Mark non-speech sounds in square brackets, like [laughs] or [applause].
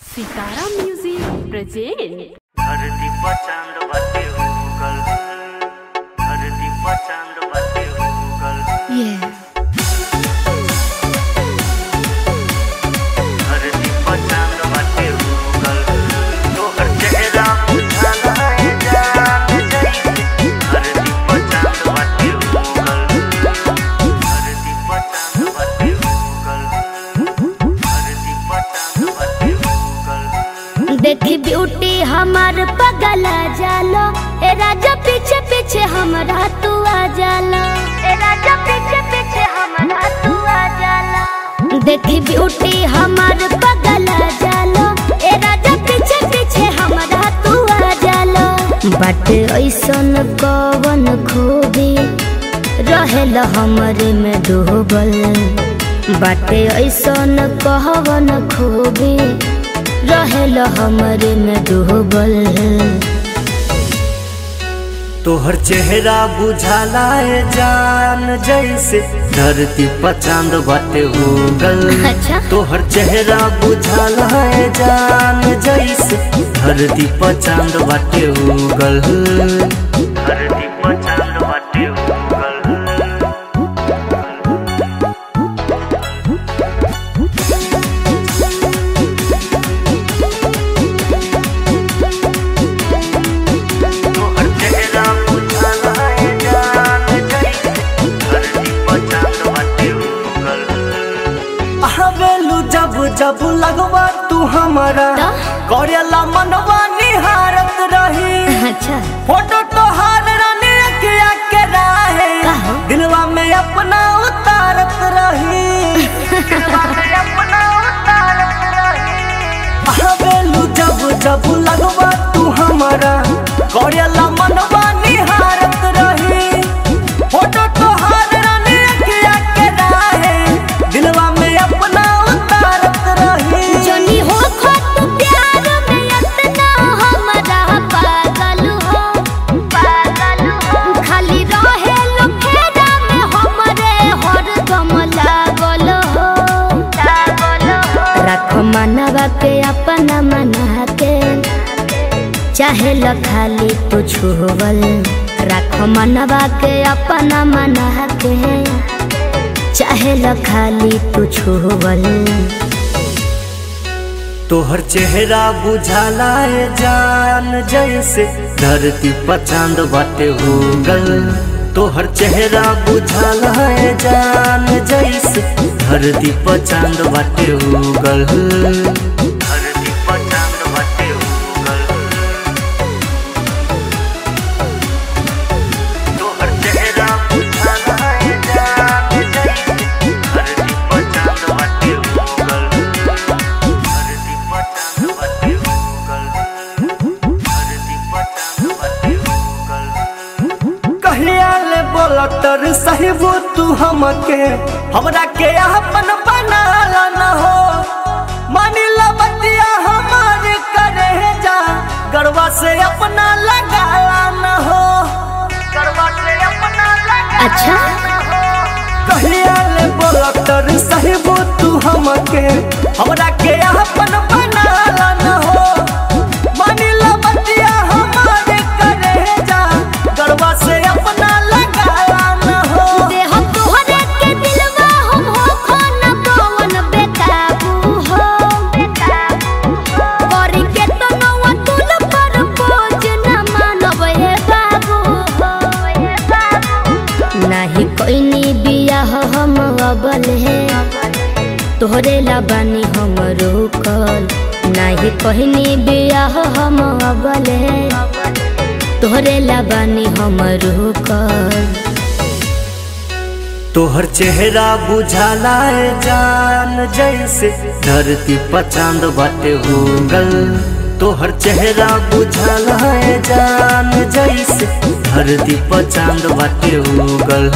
सितारा music present. धरती पर चाँद बाटे उगल धरती पर चाँद बाटे ब्यूटी हमार पगला जालो। ए राजा पीछे पीछे हमरा तू आ जालो। ए राजा पीछे पीछे हमरा तू आ जालो। देखी ब्यूटी हमार पगला जालो। ए राजा पीछे पीछे हमरा तू आ जालो। बाटे ऐसन कवन खूबी रहेल हमरे में डूबल। बाटे ऐसन कहवन खूबी रहेल हमरे में डूबल। तोहर चेहरा बुझाला है जान जैसे धरती पर चाँद बाटे उगल। अच्छा। तोहर चेहरा बुझाला है जान जैसे धरती पर चाँद बाटे उगल। जब लगवा तू हमारा? करेला मनवा निहारत रही। अच्छा। फ़ोटो तो हार रानी के राहे। काहो? दिलवा में अपना उतारत रही। [laughs] दिलवा में अपना उतारत रही। जब जब लगवा तू हमारा करेला अपना मना के चाहे ल खाली तू छुवल रख मनवा के अपना मना के चाहे ल खाली तू छुवल तोहर चेहरा बुझाला है जान, जैसे धरती पर चाँद बाटे उगल। तोहर चेहरा बुझाला है जान, जैसे धरती पर चाँद बाटे उगल। धरती बोलतर साहिबो तू हमके हमरा के अपन बनाला न हो। मानी ला बतिया हमार करे जा गरवा से अपना लगाला न हो। गरवा से अपना लगा अच्छा। कहिया ले बोलतर साहिबो तू हमके हमरा के अपन अबल है। तोहरे ला बानी हम रोकल नाही कहनी बियाह हम अबल है। तोहरे ला बानी हम रोकल तोहर चेहरा बुझाला है जान, जैसे धरती पर चाँद बाटे उगल तोहर चेहरा बुझाला है जान, जैसे धरती पर चाँद बाटे उगल